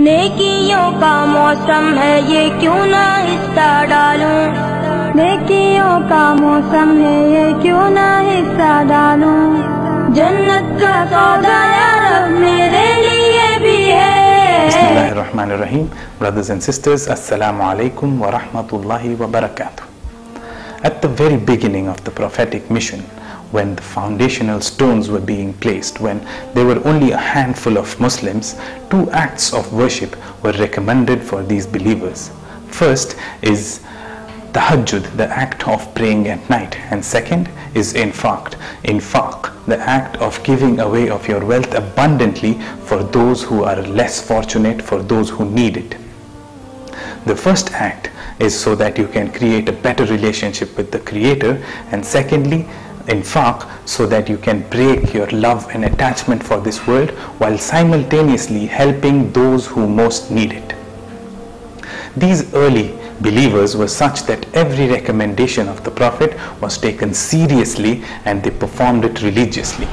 नेकियों का मौसम है, ये क्यों ना हिस्सा डालूं? नेकियों का मौसम है, ये क्यों ना हिस्सा डालूं? जन्नत का सौदा यार मेरे लिए भी है। बिस्मिल्लाह ब्रदर्स एंड सिस्टर्स अस्सलाम वालेकुम व रहमतुल्लाहि व बरकातहू at the very beginning of the prophetic mission when the foundational stones were being placed, when there were only a handful of Muslims, two acts of worship were recommended for these believers. First is tahajjud, the act of praying at night, and second is infaq, infaq, the act of giving away of your wealth abundantly for those who are less fortunate, for those who need it. The first act is so that you can create a better relationship with the creator and secondly infaq so that you can break your love and attachment for this world while simultaneously helping those who most need it. These early believers were such that every recommendation of the Prophet was taken seriously and they performed it religiously.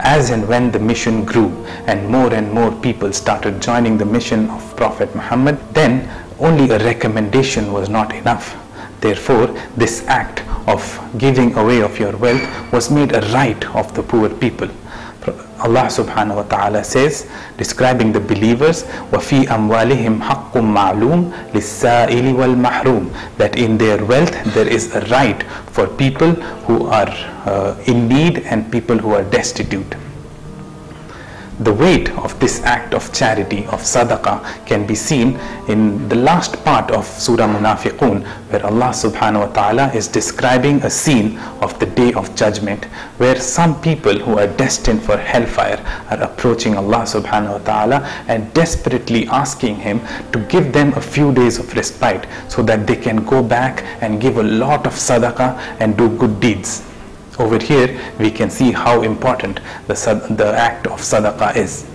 As and when the mission grew and more and more people started joining the mission of Prophet Muhammad, then only a recommendation was not enough. Therefore, this act of giving away of your wealth was made a right of the poor people. Allah subhanahu wa ta'ala says, describing the believers, وَفِي أَمْوَالِهِمْ حَقٌّ مَعْلُومٌ لِلسَّائِلِ وَالْمَحْرُومِ That in their wealth there is a right for people who are uh, in need and people who are destitute. The weight of this act of charity, of sadaqah, can be seen in the last part of Surah Munafiqun, where Allah subhanahu wa ta'ala is describing a scene of the day of judgment, where some people who are destined for hellfire are approaching Allah subhanahu wa ta'ala and desperately asking Him to give them a few days of respite so that they can go back and give a lot of sadaqah and do good deeds. Over here, we can see how important the, the act of sadaqah is.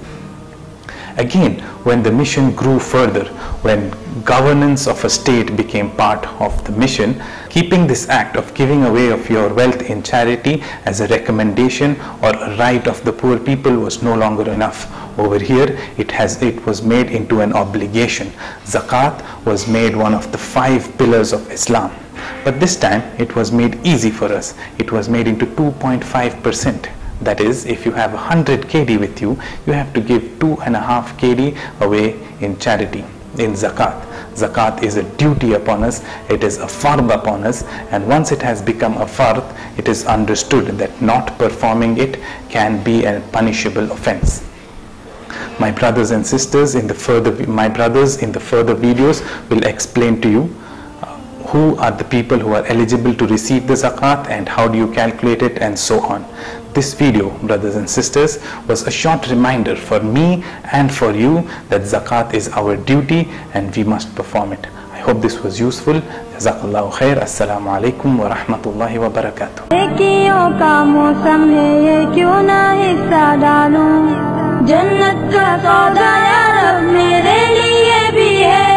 Again, when the mission grew further, when governance of a state became part of the mission, keeping this act of giving away of your wealth in charity as a recommendation or a right of the poor people was no longer enough. Over here, it has it was made into an obligation. Zakat was made one of the five pillars of Islam. But this time it was made easy for us. It was made into 2.5%. That is, if you have 100 KD with you, you have to give 2.5 KD away in charity, in zakat. Zakat is a duty upon us, it is a fard upon us, and once it has become a fard, it is understood that not performing it can be a punishable offense my brothers and sisters in the further my brothers in the further videos will explain to you who are the people who are eligible to receive the zakat and how do you calculate it and so on. This video, brothers and sisters, was a short reminder for me and for you that zakat is our duty and we must perform it. I hope this was useful. Jazakallahu khair. Assalamu alaikum wa rahmatullahi wa barakatuh. नेकियों का मौसम है ये क्यों ना हिस्सा डालूं जन्नत का सौदा या रब मेरे लिए भी है